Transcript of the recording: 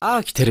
ああ、来てる。